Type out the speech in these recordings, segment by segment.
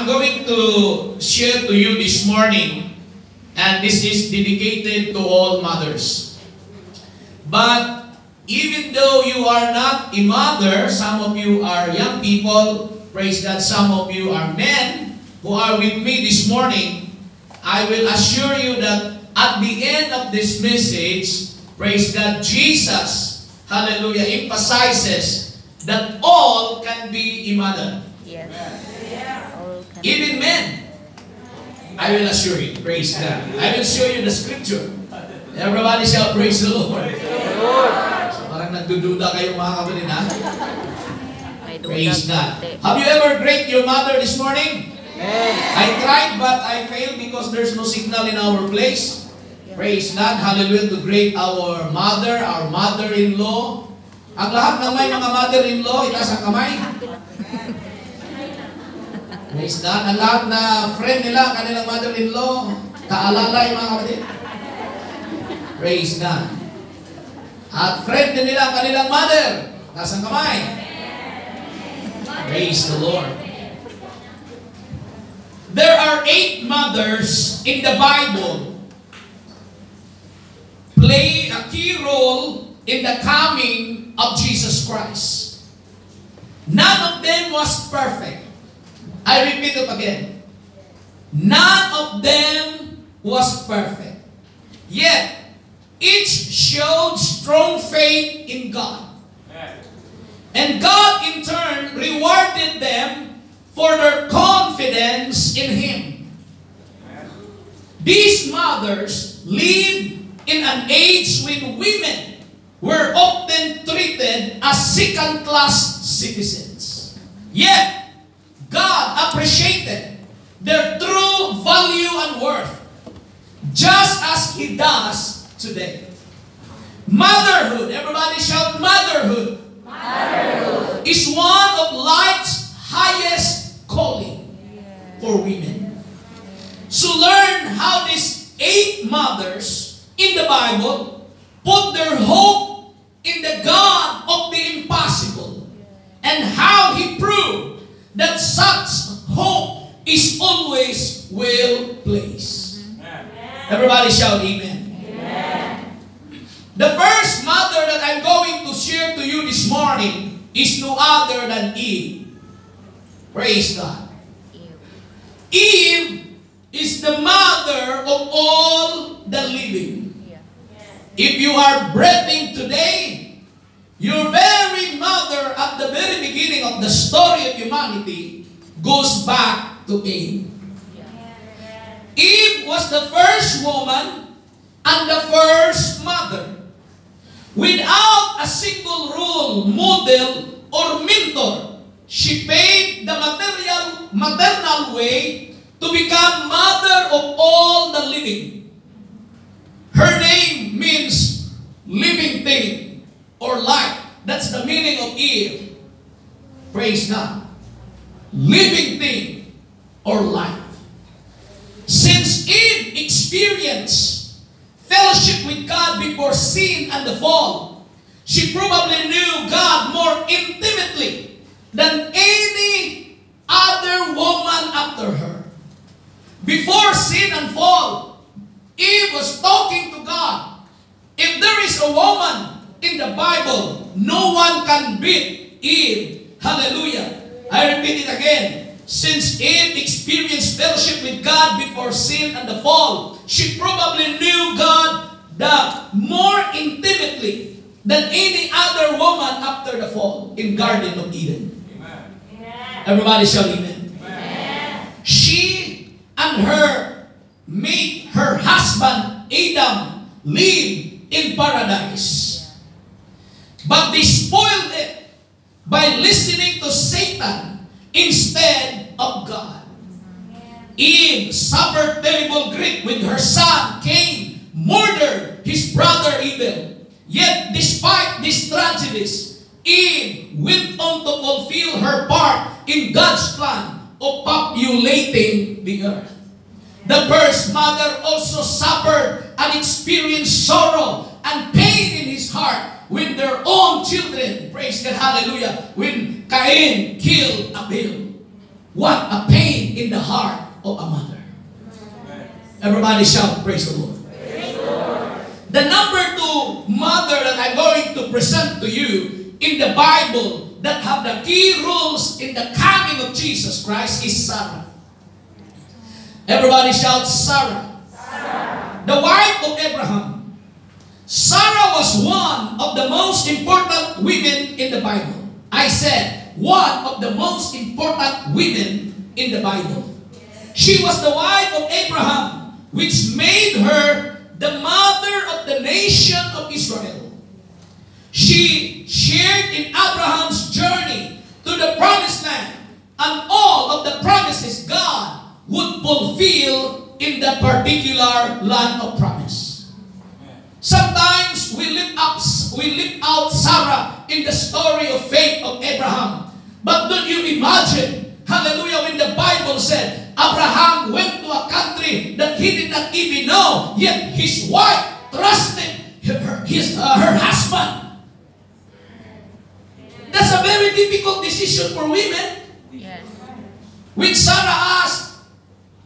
I'm going to share to you this morning, and this is dedicated to all mothers. But even though you are not a mother, some of you are young people, praise God, some of you are men who are with me this morning, I will assure you that at the end of this message, praise God, Jesus, hallelujah, emphasizes that all can be a mother. Yes. All can- Even men. I will assure you. Praise God. I will show you the scripture. Everybody shall praise the Lord. So parang nagdududa kayo mga kapatid ha? I do Praise. God. Have you ever greet your mother this morning? I tried but I failed because there's no signal in our place. Praise God. Hallelujah to greet our mother, our mother-in-law. Ang lahat ng may mga mother-in-law, itaas ang kamay. God. Ang lahat na friend nila, kanilang mother-in-law, kaalalay mga kapatid. Praise God. At friend din nila ang kanilang mother. Ang kamay. Praise the Lord. There are eight mothers in the Bible play a key role in the coming of Jesus Christ. None of them was perfect. I repeat it again. None of them was perfect. Yet, each showed strong faith in God. And God in turn rewarded them for their confidence in Him. These mothers lived in an age when women were often treated as second class citizens. Yet, God appreciated their true value and worth, just as He does today. Motherhood, everybody shout motherhood, is one of life's highest calling for women. So learn how these eight mothers in the Bible put their hope in the God of the impossible and how He proved that such hope is always well placed. Everybody shout amen. The first mother that I'm going to share to you this morning is no other than Eve. Praise God. Eve is the mother of all the living. If you are breathing today, your very mother at the very beginning of the story of humanity goes back to Eve. Eve was the first woman and the first mother. Without a single rule, model, or mentor, she paved the material, maternal way to become mother of all the living. Her name means living thing or life. That's the meaning of Eve. Praise God. Living thing or life. Since Eve experienced fellowship with God before sin and the fall, she probably knew God more intimately than any other woman after her. Before sin and fall, Eve was talking to God. If there is a woman in the Bible, no one can beat Eve. Hallelujah. I repeat it again. Since Eve experienced fellowship with God before sin and the fall, she probably knew God the more intimately than any other woman after the fall in Garden of Eden. Everybody shout amen. She and her mate, her husband Adam, lived in paradise. But they spoiled it by listening to Satan instead of God. Eve suffered terrible grief when her son Cain murdered his brother Abel. Yet despite these tragedies, Eve went on to fulfill her part in God's plan of populating the earth. The first mother also suffered and experienced sorrow and pain in his heart when their own children, praise God, hallelujah, when Cain killed Abel. What a pain in the heart of a mother. Everybody shout, praise the Lord. The number two mother that I'm going to present to you in the Bible that have the key rules in the coming of Jesus Christ is Sarah. Everybody shout Sarah. The wife of Abraham. Sarah was one of the most important women in the Bible. I said, one of the most important women in the Bible. She was the wife of Abraham, which made her the mother of the nation of Israel. She shared in Abraham's journey to the promised land and all of the promises God would fulfill in the particular land of promise. Sometimes we lift up we lift out Sarah in the story of faith of Abraham. But don't you imagine, hallelujah, when the Bible said Abraham went to a country that he did not even know, yet his wife trusted her, his, uh, her husband. That's a very difficult decision for women. Yes. When Sarah asked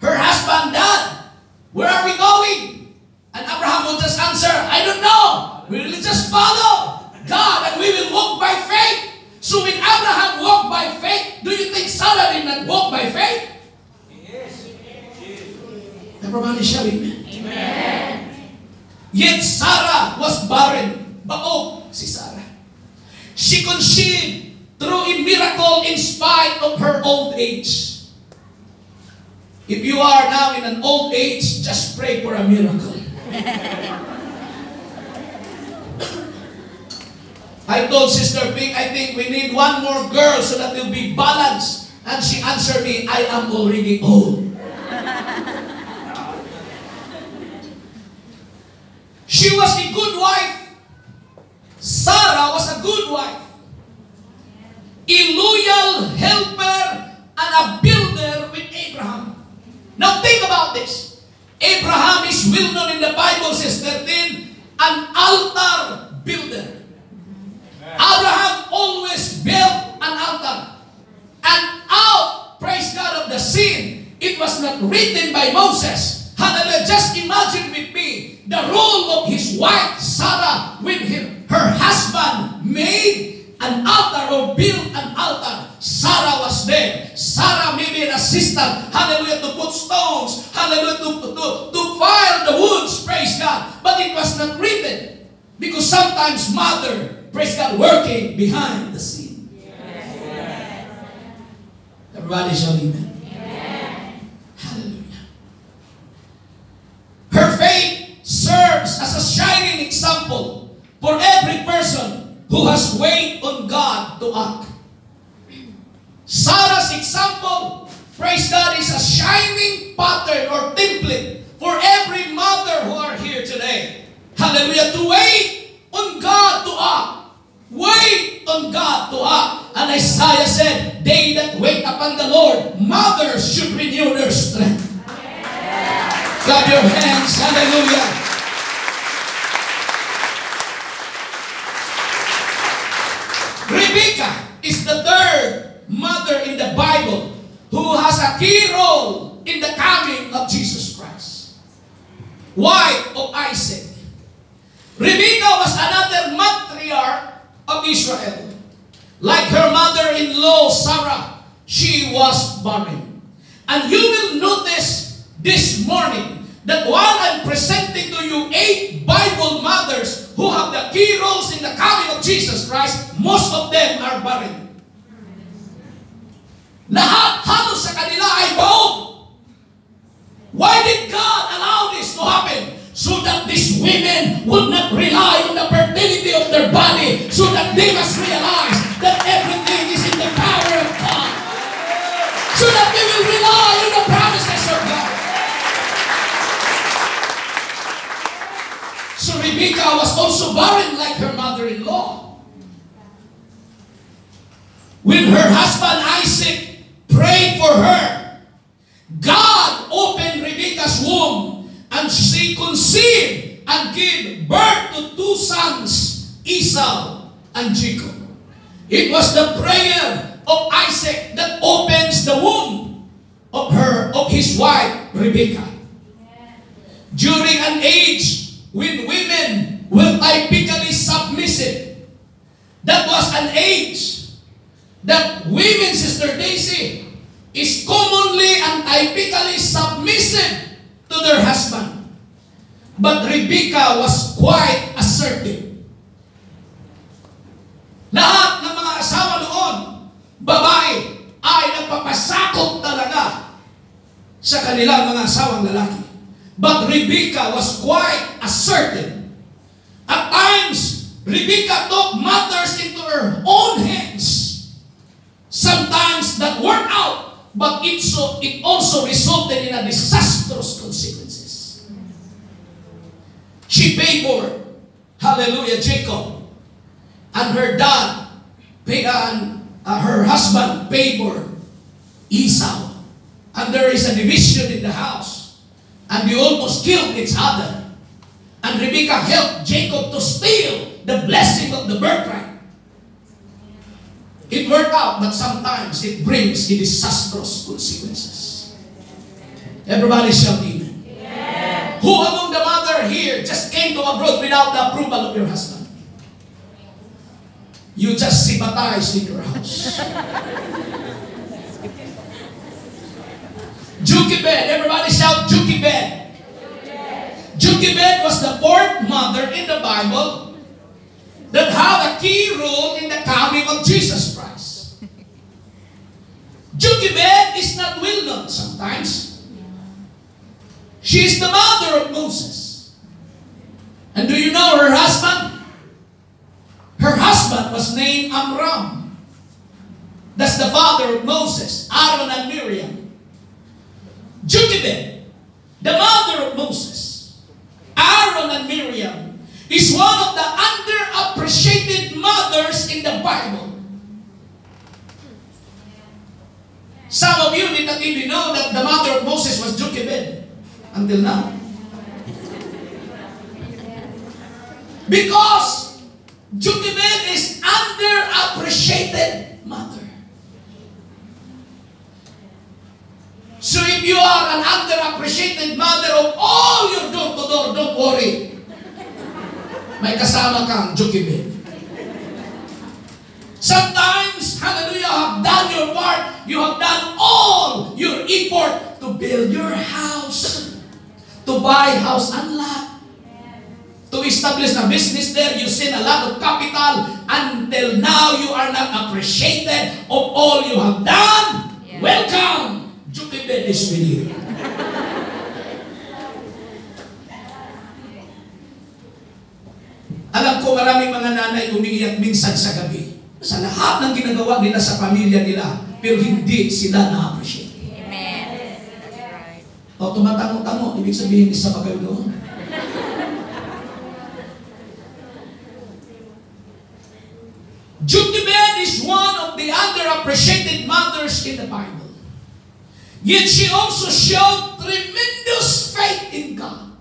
her husband, Dad, where are we going? And Abraham would just answer, I don't know. We will just follow God and we will walk by faith. So when Abraham walked by faith, do you think Sarah did not walk by faith? Yes. Everybody shout amen. Yet Sarah was barren. Baog oh, si Sarah. She conceived through a miracle in spite of her old age. If you are now in an old age, just pray for a miracle. I told Sister Pink, I think we need one more girl so that we'll be balanced. And she answered me, I am already old. she was a good wife. Sarah was a good wife. A loyal helper and a builder with Abraham. Now think about this. Abraham is well known in the Bible, says 13, an altar builder. Abraham always built an altar. And out, praise God, of the sin, it was not written by Moses. Hallelujah. Just imagine with me the role of his wife, Sarah, with him. Her husband made an altar or built an altar. Sarah was there. Sarah may be an assistant. Hallelujah. To put stones. Hallelujah. To, to, to file the woods. Praise God. But it was not written. Because sometimes mother, praise God, working behind the scene. Everybody shall amen. Hallelujah. Her faith serves as a shining example for every person who has waited on God to act. Sarah's example, praise God, is a shining pattern or template for every mother who are here today. Hallelujah. To wait on God to act. Wait on God to act. And Isaiah said, They that wait upon the Lord, mothers should renew their strength. Clap your hands. Hallelujah. Rebecca is the third mother in the Bible who has a key role in the coming of Jesus Christ. Wife of Isaac. Rebecca was another matriarch of Israel. Like her mother-in-law Sarah, she was barren. And you will notice this morning that while I'm presenting to you eight Bible mothers who have the key roles in the coming of Jesus Christ, most of them are barren. Lahat halos sa kanila ay baog. Why did God allow this to happen? So that these women would not rely on the fertility of their body, so that they must realize that everything is in the power of God. So that they will rely on the promises of God. So Rebecca was also barren like her mother-in-law. When her husband Isaac prayed for her, God opened Rebecca's womb and she conceived and gave birth to two sons, Esau and Jacob. It was the prayer of Isaac that opens the womb of her, of his wife, Rebekah. During an age when women were typically submissive, that was an age that women, Sister Daisy, is commonly and typically submissive to their husband. But Rebecca was quite assertive. Lahat ng mga asawa noon, babae, ay nagpapasakop talaga sa kanilang mga asawang lalaki. But Rebecca was quite assertive. At times, Rebecca took matters into her own hands. Sometimes that worked out, but it, so, it also resulted in a disastrous consequences. She favored, hallelujah, Jacob. And her dad, uh, uh, her husband favored Esau. And there is a division in the house. And they almost killed each other. And Rebekah helped Jacob to steal the blessing of the birthright. It worked out, but sometimes it brings a disastrous consequences. Everybody shout amen. Who among the mother here just came to abroad without the approval of your husband? You just sympathize in your house. Jochebed, everybody shout Jochebed. Jochebed was the fourth mother in the Bible that had a key role in the coming of Jesus. Jochebed is not well known sometimes. She is the mother of Moses. And do you know her husband? Her husband was named Amram. That's the father of Moses, Aaron and Miriam. Jochebed, the mother of Moses, Aaron and Miriam, is one of the underappreciated mothers in the Bible. Some of you did not even know that the mother of Moses was Jochebed until now. Because Jochebed is underappreciated mother. So if you are an underappreciated mother of all your door-to-door, don't worry. May kasama kang Jochebed. Sometimes, hallelujah, you have done your part. You have done all your effort to build your house, to buy house and lot, to establish a business there. You send a lot of capital. Until now, you are not appreciated of all you have done. Yeah. Welcome. Jochebed is with you. Alam ko maraming mga nanay umiiyak minsan sa gabi sa lahat ng ginagawa nila sa pamilya nila pero hindi sila na-appreciate. Amen. Right. O tumatango-tango, ibig sabihin isa pa kayo doon. Jochebed is one of the underappreciated mothers in the Bible. Yet she also showed tremendous faith in God.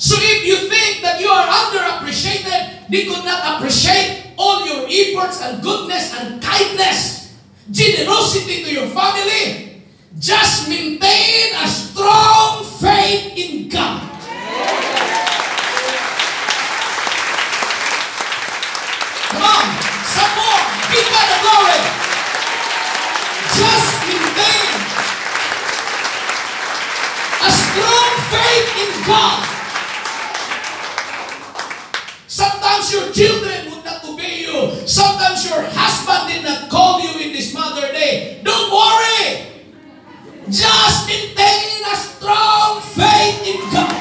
So if you think that you are underappreciated, they could not appreciate all your efforts and goodness and kindness, generosity to your family, just maintain a strong faith in God. Come on, some more. Give God the glory. Just maintain a strong faith in God. Sometimes your children would not obey you. Sometimes your husband did not call you in this Mother Day. Don't worry. Just maintain a strong faith in God.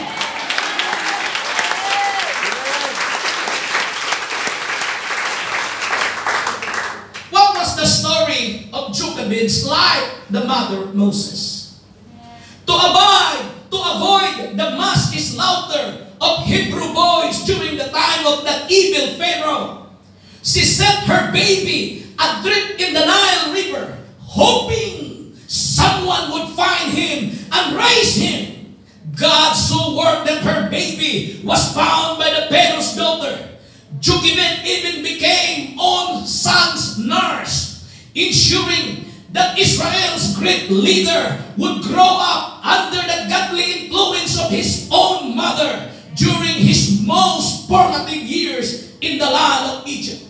What was the story of Jochebed's life, the mother of Moses? To avoid, to avoid the mass slaughter of Hebrew boys during the time of that evil Pharaoh, she set her baby adrift in the Nile River, hoping someone would find him and raise him. God so worked that her baby was found by the Pharaoh's daughter. Jochebed even became own son's nurse, ensuring that Israel's great leader would grow up under the godly influence of his own mother during his most formative years in the land of Egypt.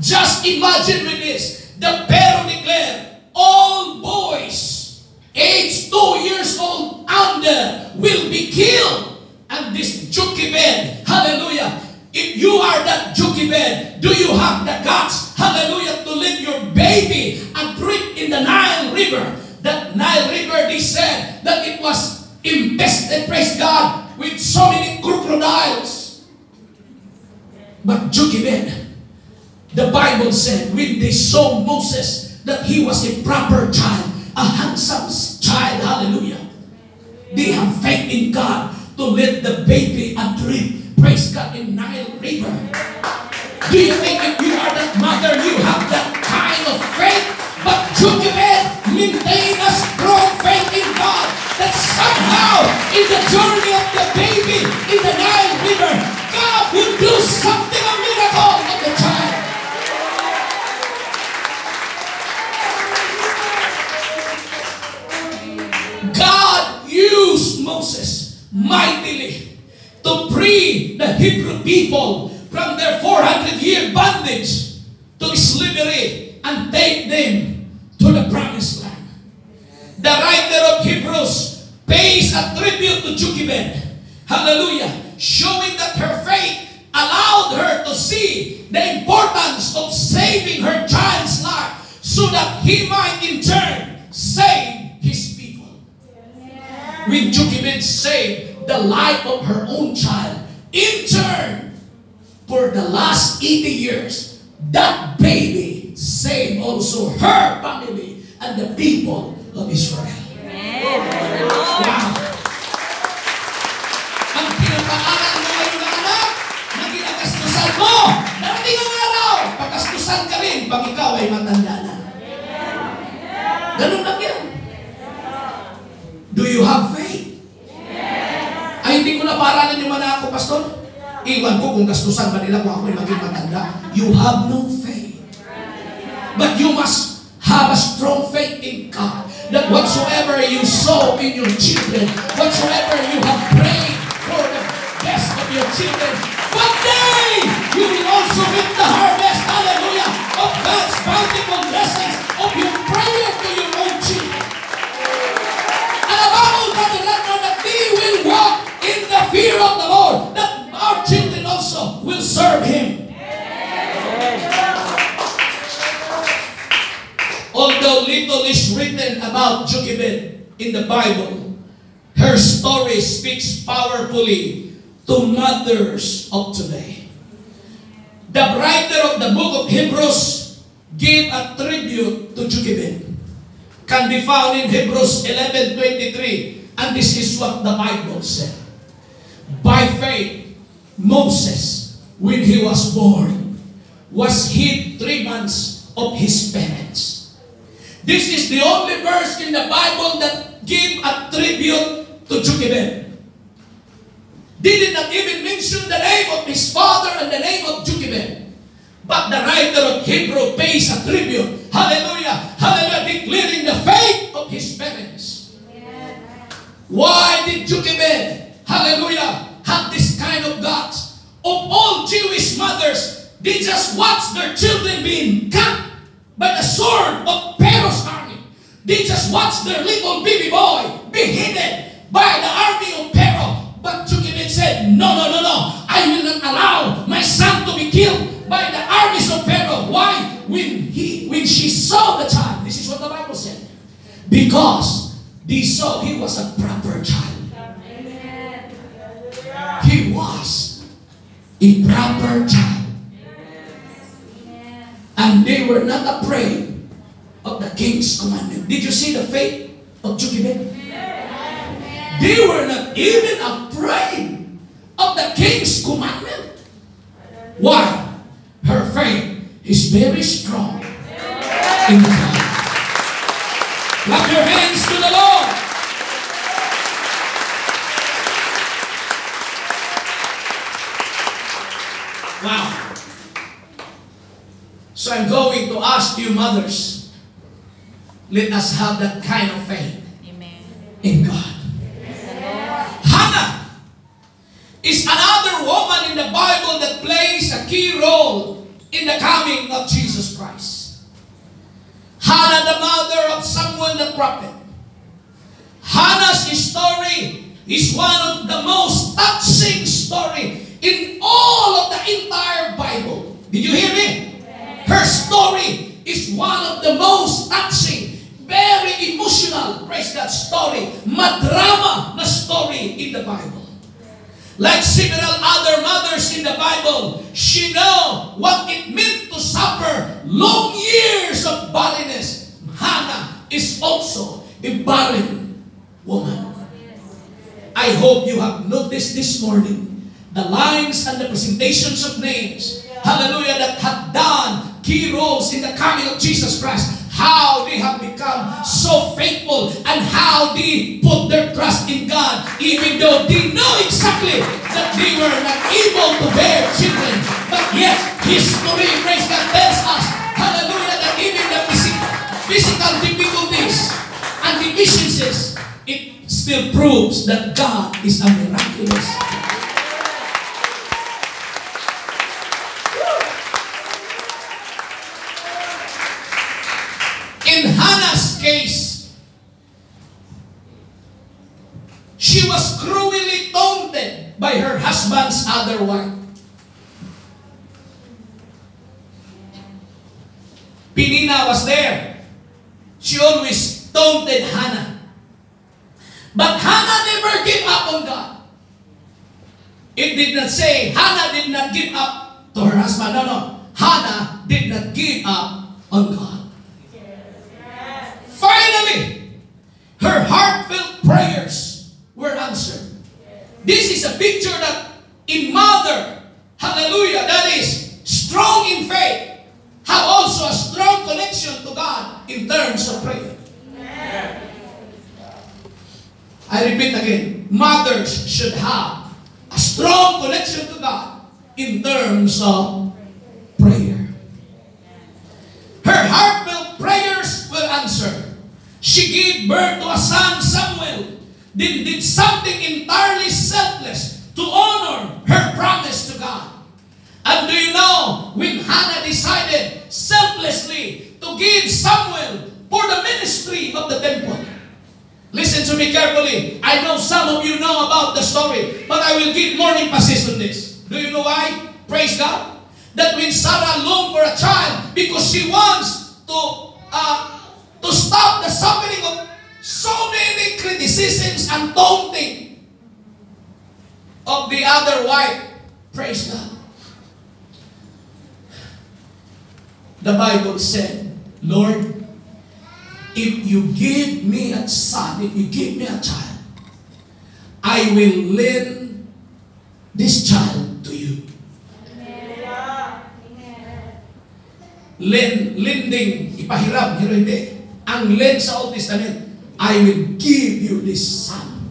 Just imagine with this, the Pharaoh declared, all boys aged two years old under will be killed. And this Jochebed, hallelujah, if you are that Jochebed, do you have the guts, hallelujah, to let your baby and drink in the Nile River? That Nile River, they said that it was infested, praise God, with so many crocodiles. But Jochebed, the Bible said, when they saw Moses, that he was a proper child, a handsome child, hallelujah. They have faith in God to let the baby and dream. praise God, in Nile River. Do you think if you are that mother, you have that for the last 80 years, that baby saved also her family and the people of Israel. Wow! Ang pinapaaral mo ngayon ng anak, na ginagastusan mo, darating ang araw, pagkastusan ka rin pag ikaw ay matanda na. Ganun lang yan. Do you have faith? Ay, hindi ko na paralan yung mga ako, Pastor. Iwan ko kung gastusan ba nila kung ako'y maging matanda. You have no faith. But you must have a strong faith in God that whatsoever you sow in your children, whatsoever you have prayed for the best of your children, one day you will also reap the harvest, hallelujah, of God's bountiful blessings will serve Him. Although little is written about Jochebed in the Bible, her story speaks powerfully to mothers of today. The writer of the book of Hebrews gave a tribute to Jochebed. Can be found in Hebrews 11:23, and this is what the Bible said. By faith, Moses, when he was born, was hid three months of his parents. This is the only verse in the Bible that give a tribute to Jochebed. Did not even mention the name of his father and the name of Jochebed. But the writer of Hebrew pays a tribute. Hallelujah. Hallelujah. Declaring the faith of his parents. Why did Jochebed Hallelujah. Have this kind of guts. Of all Jewish mothers, they just watch their children being cut by the sword of Pharaoh's army. They just watch their little baby boy beheaded by the army of Pharaoh. But Jochebed said, No, no, no, no. I will not allow my son to be killed by the armies of Pharaoh. Why? When he when she saw the child, this is what the Bible said. Because they saw he was a proper child. He was a proper child. And they were not afraid of the king's commandment. Did you see the faith of Jochebed? They were not even afraid of the king's commandment. Why? Her faith is very strong in God. Clap your hands to the Lord. Wow. So I'm going to ask you, mothers, Let us have that kind of faith Amen. in God. Hannah is another woman in the Bible that plays a key role in the coming of Jesus Christ. Hannah, the mother of Samuel the prophet. Hannah's story is one of the most touching story in all of the entire Bible. Did you hear me? Her story is one of the most touching, very emotional, praise God, story, madrama na story in the Bible. Like several other mothers in the Bible, she know what it meant to suffer long years of barrenness. Hannah is also a barren woman. I hope you have noticed this morning the lines and the presentations of names, hallelujah, that have done key roles in the coming of Jesus Christ. How they have become so faithful and how they put their trust in God, even though they know exactly that they were not able to bear children. But yet, history, praise God, tells us, hallelujah, that even the physical, physical difficulties and deficiencies, it still proves that God is a miraculous. In Hannah's case, she was cruelly taunted by her husband's other wife. Penina was there. She always taunted Hannah. But Hannah never gave up on God. It did not say Hannah did not give up to her husband. No, no. Hannah did not give up on God. Finally, her heartfelt prayers were answered. This is a picture that a mother, hallelujah, that is strong in faith, have also a strong connection to God in terms of prayer. I repeat again, mothers should have a strong connection to God in terms of prayer. Her heartfelt prayers were answered. She gave birth to a son, Then did something entirely selfless to honor her promise to God. And do you know, when Hannah decided selflessly to give Samuel for the ministry of the temple, Listen to me carefully. I know some of you know about the story, but I will give more emphasis on this. Do you know why? Praise God. That when Sarah longed for a child because she wants to uh, to stop the suffering of so many criticisms and taunting of the other wife. Praise God. The Bible said, Lord, if you give me a son, if you give me a child, I will lend this child to you. Lend, lending, ipahiram, pero hindi. Ang lend sa Old Testament, I will give you this son.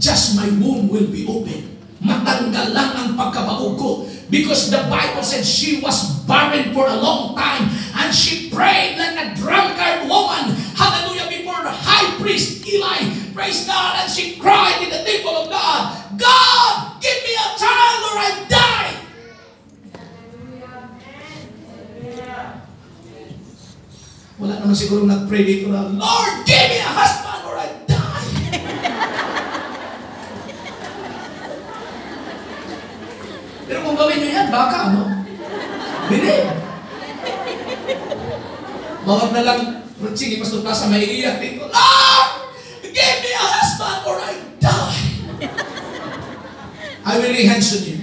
Just my womb will be open. Matanggal lang ang pagkabaog ko. Because the Bible said she was barren for a long time and she prayed like a drunkard woman. Hallelujah, before the high priest Eli. Praise God. And she cried in the temple of God, God, give me a child or I die. Wala naman siguro nag-pray dito na, Lord, give me a husband or I die. Pero kung gawin nyo yan, baka ano? Bili. Mawag na lang, sige, Pastor Plaza, may iiyak dito. Lord, give me a husband or I die. I will on you.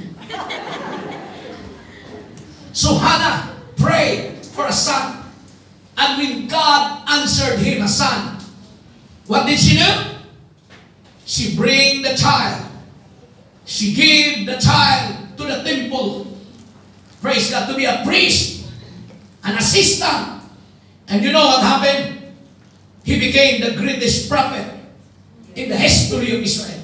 So Hannah prayed for a son. When God answered him a son, what did she do? She bring the child. She gave the child to the temple. Praise God, to be a priest, an assistant. And you know what happened? He became the greatest prophet in the history of Israel.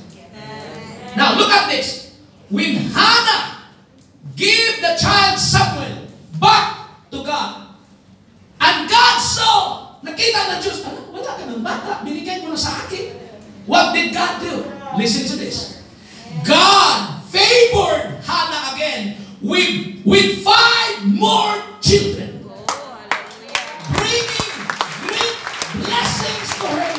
Now look at this. When Hannah gave the child Samuel back to God. God saw, nakita ng Diyos, ano, wala ka ng bata, binigay mo na sa akin. What did God do? Listen to this. God favored Hannah again with, with five more children, Oh, bringing great blessings to her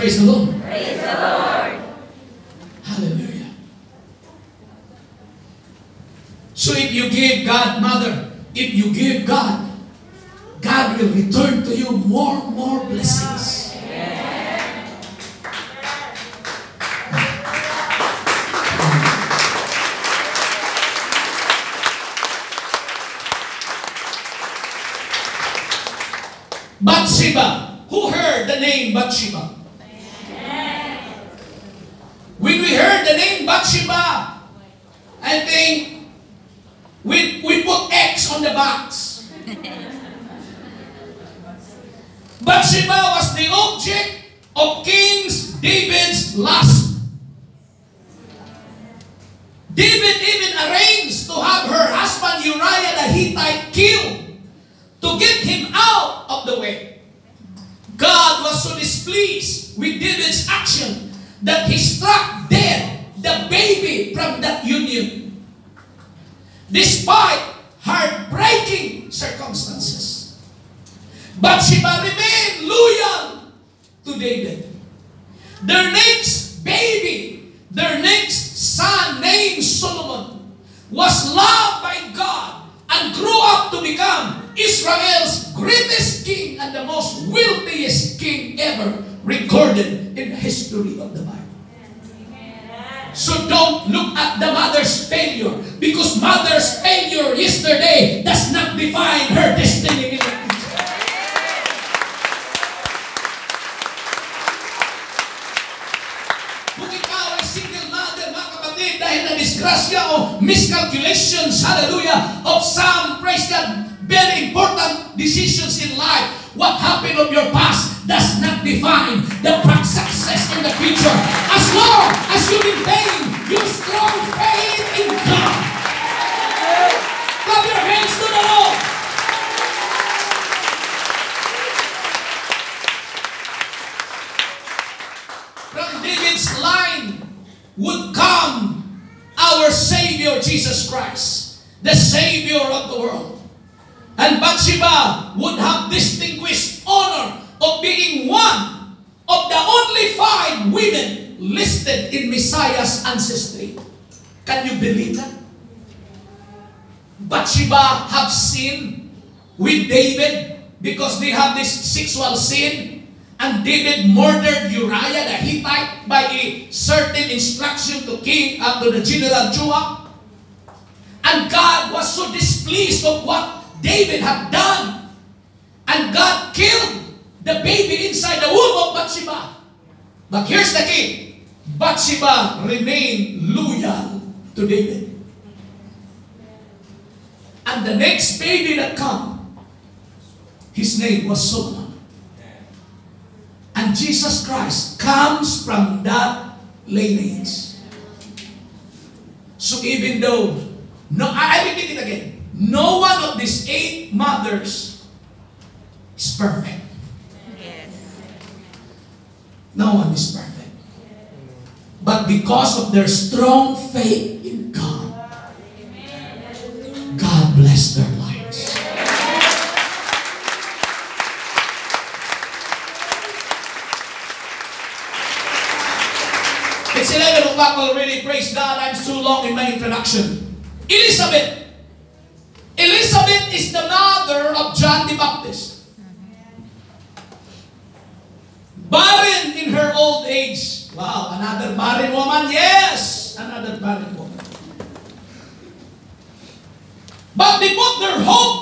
praise the Lord. Praise the Lord. Hallelujah. So if you give God, mother, if you give God, God will return to you more, more blessings. Bathsheba. Who heard the name Bathsheba? When we heard the name Bathsheba, I think we, we on the box. Bathsheba was the object of King David's lust. David even arranged to have her husband Uriah the Hittite killed to get him out of the way. God was so displeased with David's action that he struck dead the baby from that union. Despite heartbreaking circumstances. but Bathsheba remained loyal to David. Their next baby, their next son named Solomon, was loved by God and grew up to become Israel's greatest king and the most wealthiest king ever recorded in the history of the Bible. So don't look at the mother's failure because mother's yesterday does not define her destiny in the future. Kung ikaw single mother, mga kapatid, dahil na disgrasya o miscalculations, hallelujah, of some, praise God, very important decisions in life, what happened of your past does not define the success in the future. As long as you maintain your strong faith in God. Clap your hands to the Lord. From David's line would come our Savior Jesus Christ, the Savior of the world. And Bathsheba would have distinguished honor of being one of the only five women listed in Messiah's ancestry. Can you believe that? Bathsheba have sinned with David because they have this sexual sin. And David murdered Uriah the Hittite by a certain instruction to King uh, to the general Joab. And God was so displeased of what David had done. And God killed the baby inside the womb of Bathsheba. But here's the key. Bathsheba remained loyal to David. And the next baby that come, his name was Solomon. And Jesus Christ comes from that lineage. So even though, no, I, I repeat it again. No one of these eight mothers is perfect. Yes. No one is perfect. But because of their strong faith in my introduction. Elizabeth. Elizabeth is the mother of John the Baptist. Barren in her old age. Wow, another barren woman? Yes, another barren woman. But they put their hope